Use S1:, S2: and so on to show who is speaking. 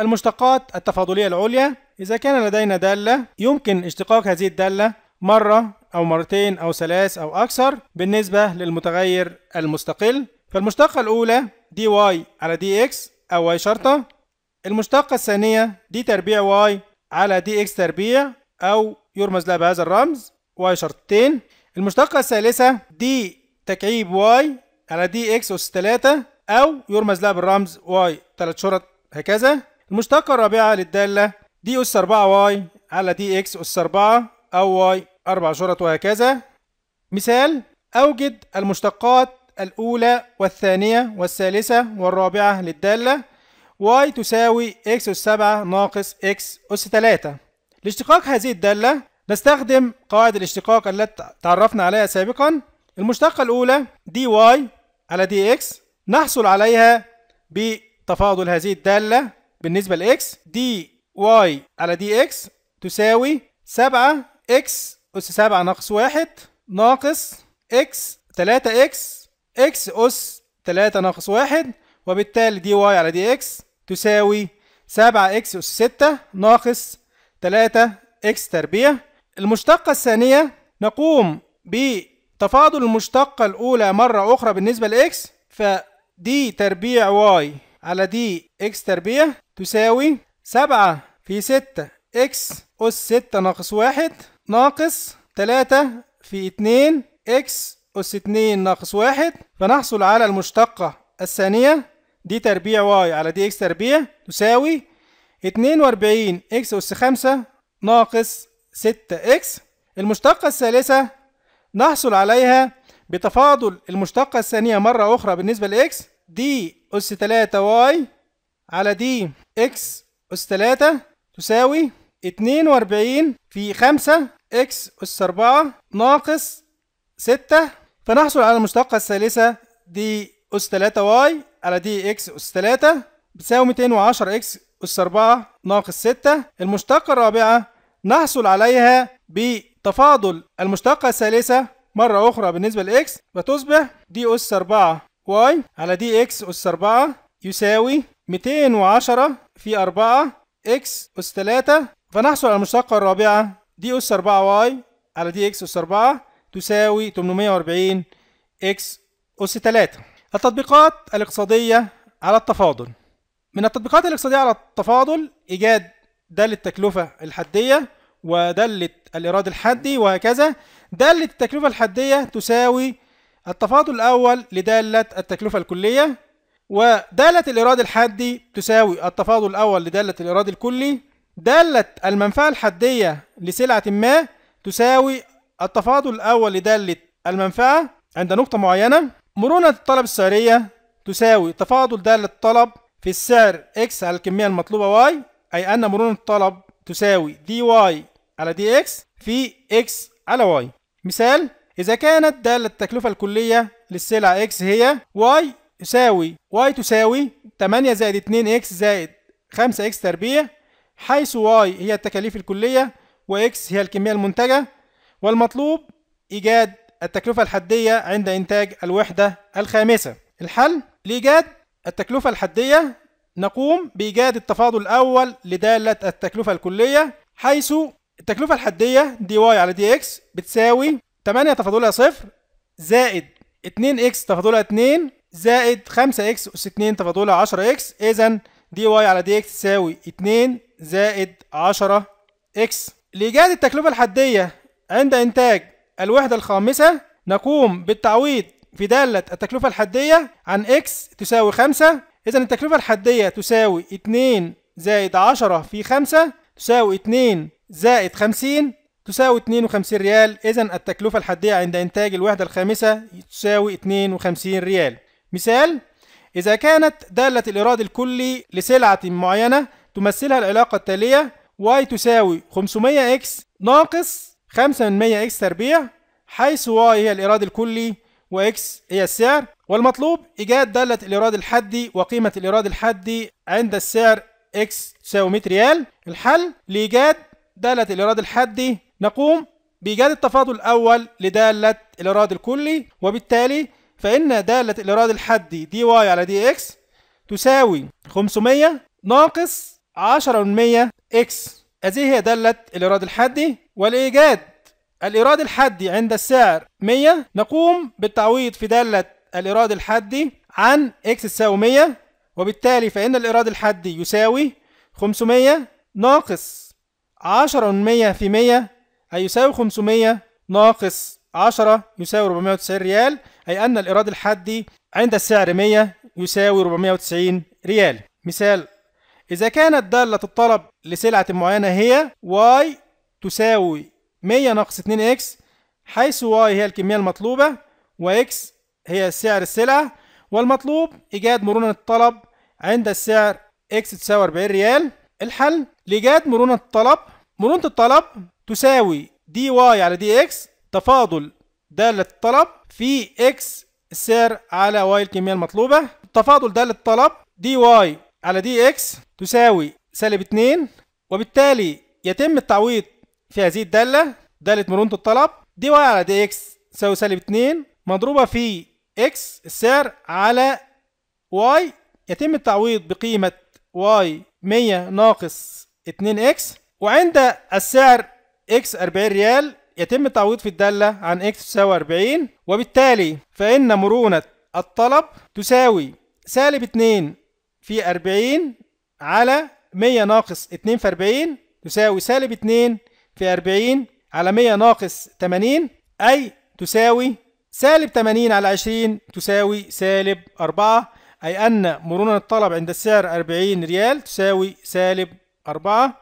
S1: المشتقات التفاضلية العليا إذا كان لدينا دالة يمكن اشتقاق هذه الدالة مرة أو مرتين أو ثلاث أو أكثر بالنسبة للمتغير المستقل. فالمشتقة الأولى dy على dx أو y شرطة. المشتقة الثانية d تربيع y على dx تربيع أو يرمز لها بهذا الرمز y شرطتين. المشتقة الثالثة d تكعيب y على dx أس 3 أو يرمز لها بالرمز y 3 شرط هكذا. المشتقة الرابعة للدالة d أس 4 y على dx أس 4 أو y 4 شرط وهكذا. مثال أوجد المشتقات الأولى والثانية والثالثة والرابعة للدالة. y تساوي x أس 7 ناقص x أس 3 لاشتقاق هذه الدالة نستخدم قواعد الاشتقاق التي تعرفنا عليها سابقا. المشتقة الأولى dy على dx نحصل عليها بتفاضل هذه الدالة. بالنسبة ل x dy على dx تساوي 7x أس 7 ناقص 1 ناقص x 3x x أس 3 ناقص 1 وبالتالي dy على dx تساوي 7 x أس 6 ناقص 3 x تربيع. المشتقة الثانية نقوم بتفاضل المشتقة الأولى مرة أخرى بالنسبة ل x ف d تربيع y على dx تربيع. تساوي 7 في 6 x أس 6 ناقص 1 ناقص 3 في 2 x أس 2 ناقص 1 فنحصل على المشتقة الثانية. d تربيع y على dx تربيع تساوي 42 إكس أس 5 ناقص 6 إكس. المشتقة الثالثة نحصل عليها بتفاضل المشتقة الثانية مرة أخرى بالنسبة ل x. d أس 3 y على dx أس 3 تساوي 42 في 5 x أس 4 ناقص 6 فنحصل على المشتقة الثالثة d أس 3 y على dx أس 3 بتساوي 210 x أس 4 ناقص 6 المشتقة الرابعة نحصل عليها بتفاضل المشتقة الثالثة مرة أخرى بالنسبة ل x وتصبح d أس 4 y على dx أس 4 يساوي 210 في 4 x أس 3 فنحصل على المشتقة الرابعة d أس 4 y على dx أس 4 تساوي 840 إكس أس 3 التطبيقات الاقتصادية على التفاضل. من التطبيقات الاقتصادية على التفاضل إيجاد دالة التكلفة الحدية ودالة الإيراد الحدي وهكذا. دالة التكلفة الحدية تساوي التفاضل الأول لدالة التكلفة الكلية ودالة الإيراد الحدي تساوي التفاضل الأول لدالة الإيراد الكلي. دالة المنفعة الحدية لسلعة ما تساوي التفاضل الأول لدالة المنفعة عند نقطة معينة. مرونة الطلب السعرية تساوي تفاضل دالة الطلب في السعر x على الكمية المطلوبة y أي أن مرونة الطلب تساوي dy على dx في x على y. مثال إذا كانت دالة التكلفة الكلية للسلعة x هي y يساوي y تساوي 8 زائد 2x زائد 5x تربيع حيث y هي التكاليف الكلية و x هي الكمية المنتجة. والمطلوب إيجاد التكلفة الحدية عند إنتاج الوحدة الخامسة. الحل؟ لإيجاد التكلفة الحدية نقوم بإيجاد التفاضل الأول لدالة التكلفة الكلية حيث التكلفة الحدية dy على dx بتساوي 8 تفاضلها صفر زائد 2 x تفاضلها 2 زائد 5 إكس أس 2 تفاضلها 10 إكس. إذا dy على dx تساوي 2 زائد 10 x. لإيجاد التكلفة الحدية عند إنتاج الوحدة الخامسة نقوم بالتعويض في دالة التكلفة الحدية عن x تساوي 5 إذا التكلفة الحدية تساوي 2 زائد 10 في 5 تساوي 2 زائد 50 تساوي 52 ريال. إذا التكلفة الحدية عند إنتاج الوحدة الخامسة تساوي 52 ريال. مثال إذا كانت دالة الإيراد الكلي لسلعة معينة تمثلها العلاقة التالية y تساوي 500x ناقص 5 من 100 x تربيع حيث y هي الإيراد الكلي و x هي السعر. والمطلوب إيجاد دالة الإيراد الحدي وقيمة الإيراد الحدي عند السعر x تساوي 100 ريال. الحل لإيجاد دالة الإيراد الحدي نقوم بإيجاد التفاضل الأول لدالة الإيراد الكلي وبالتالي فإن دالة الإيراد الحدي دي واي على دي إكس تساوي 500 ناقص 10 من 100 إكس. هذه هي دالة الإيراد الحدي. والإيجاد الإيراد الحدي عند السعر 100 نقوم بالتعويض في دالة الإيراد الحدي عن إكس تساوي 100 وبالتالي فإن الإيراد الحدي يساوي 500 ناقص 10 من 100 في 100 أي يساوي 500 ناقص 10 يساوي 490 ريال أي أن الإيراد الحدي عند السعر 100 يساوي 490 ريال. مثال إذا كانت دالة الطلب لسلعة معينة هي y تساوي 100 ناقص 2x حيث y هي الكمية المطلوبة وx هي سعر السلعة والمطلوب إيجاد مرونة الطلب عند السعر x تساوي 40 ريال. الحل لإيجاد مرونة الطلب مرونة الطلب تساوي dy على dx تفاضل دالة الطلب في x السعر على y الكمية المطلوبة. تفاضل دالة الطلب dy على dx تساوي سالب 2 وبالتالي يتم التعويض في هذه الدالة دالة مرونة الطلب dy على dx تساوي سالب 2 مضروبة في x السعر على y يتم التعويض بقيمة y 100 ناقص 2x وعند السعر x 40 ريال يتم التعويض في الدالة عن x تساوي 40 وبالتالي فإن مرونة الطلب تساوي سالب 2 في 40 على 100 ناقص 2 في 40 تساوي سالب 2 في 40 على 100 ناقص 80 أي تساوي سالب 80 على 20 تساوي سالب 4 أي أن مرونة الطلب عند السعر 40 ريال تساوي سالب 4